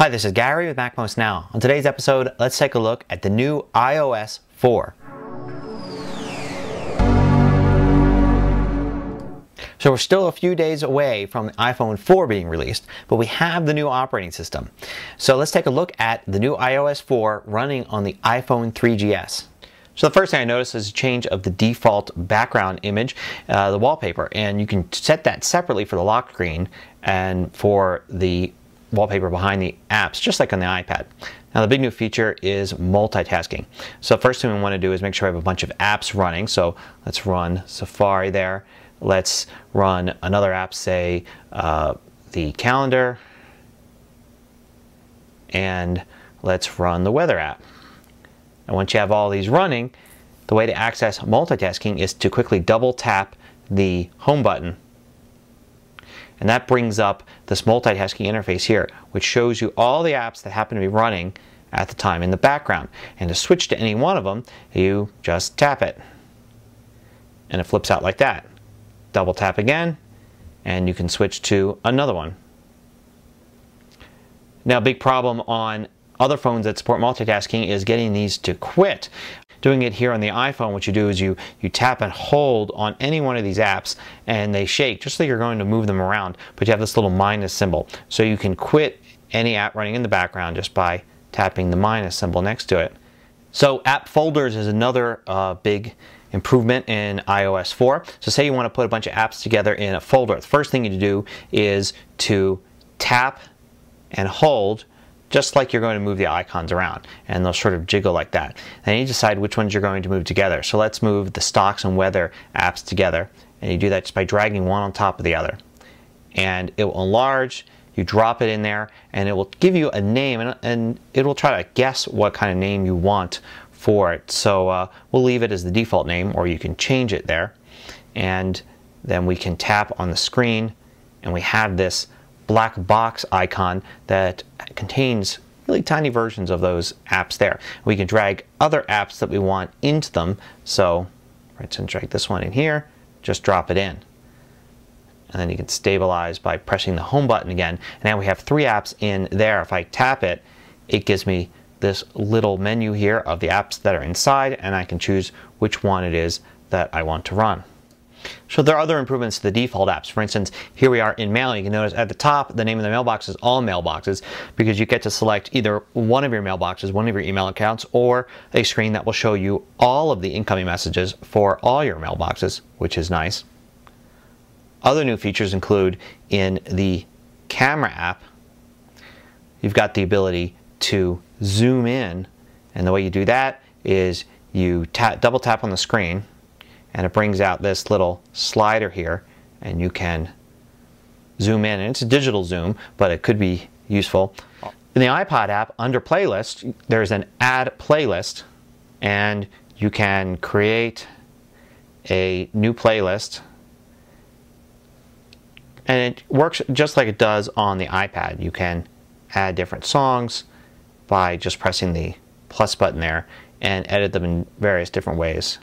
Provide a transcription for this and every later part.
Hi, this is Gary with MacMost Now. On today's episode, let's take a look at the new iOS 4. So we're still a few days away from the iPhone 4 being released, but we have the new operating system. So let's take a look at the new iOS 4 running on the iPhone 3GS. So the first thing I noticed is a change of the default background image, uh, the wallpaper, and you can set that separately for the lock screen and for the wallpaper behind the apps, just like on the iPad. Now the big new feature is multitasking. So first thing we want to do is make sure we have a bunch of apps running. So let's run Safari there. Let's run another app, say uh, the calendar, and let's run the weather app. And once you have all these running, the way to access multitasking is to quickly double tap the home button. And that brings up this multitasking interface here, which shows you all the apps that happen to be running at the time in the background. And to switch to any one of them, you just tap it. And it flips out like that. Double tap again, and you can switch to another one. Now, big problem on other phones that support multitasking is getting these to quit. Doing it here on the iPhone, what you do is you, you tap and hold on any one of these apps and they shake just like you're going to move them around, but you have this little minus symbol. So you can quit any app running in the background just by tapping the minus symbol next to it. So app folders is another uh, big improvement in iOS 4. So say you want to put a bunch of apps together in a folder. The first thing you do is to tap and hold just like you're going to move the icons around and they'll sort of jiggle like that. Then you decide which ones you're going to move together. So let's move the stocks and weather apps together and you do that just by dragging one on top of the other. And it will enlarge, you drop it in there and it will give you a name and, and it will try to guess what kind of name you want for it. So uh, we'll leave it as the default name or you can change it there. And then we can tap on the screen and we have this black box icon that contains really tiny versions of those apps there. We can drag other apps that we want into them. So, for instance, drag this one in here, just drop it in. And then you can stabilize by pressing the home button again. And now we have three apps in there. If I tap it, it gives me this little menu here of the apps that are inside and I can choose which one it is that I want to run. So there are other improvements to the default apps. For instance, here we are in Mail. You can notice at the top, the name of the mailbox is All Mailboxes because you get to select either one of your mailboxes, one of your email accounts, or a screen that will show you all of the incoming messages for all your mailboxes, which is nice. Other new features include in the Camera app, you've got the ability to zoom in. And the way you do that is you tap, double tap on the screen and it brings out this little slider here and you can zoom in. And it's a digital zoom but it could be useful. In the iPod app under playlist there's an add playlist and you can create a new playlist. And it works just like it does on the iPad. You can add different songs by just pressing the plus button there and edit them in various different ways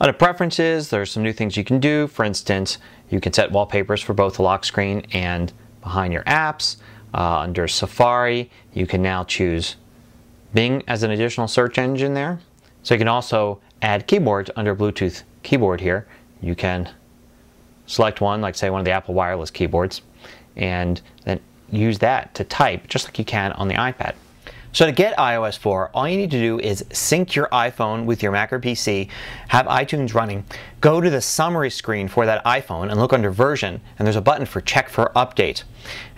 under preferences, there's some new things you can do. For instance, you can set wallpapers for both the lock screen and behind your apps. Uh, under Safari, you can now choose Bing as an additional search engine there. So you can also add keyboards under Bluetooth keyboard here. You can select one, like say one of the Apple wireless keyboards, and then use that to type just like you can on the iPad. So to get iOS 4, all you need to do is sync your iPhone with your Mac or PC, have iTunes running, go to the summary screen for that iPhone and look under version, and there's a button for check for update.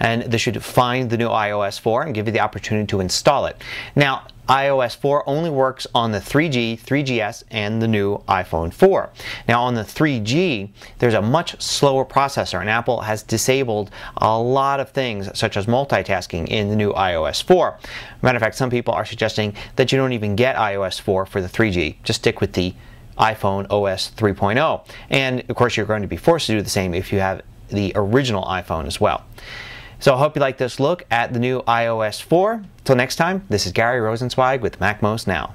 And this should find the new iOS 4 and give you the opportunity to install it. Now, iOS 4 only works on the 3G, 3GS, and the new iPhone 4. Now on the 3G, there's a much slower processor and Apple has disabled a lot of things such as multitasking in the new iOS 4. Matter of fact, some people are suggesting that you don't even get iOS 4 for the 3G. Just stick with the iPhone OS 3.0. And of course, you're going to be forced to do the same if you have the original iPhone as well. So I hope you like this look at the new iOS 4. Till next time, this is Gary Rosenzweig with MacMost Now.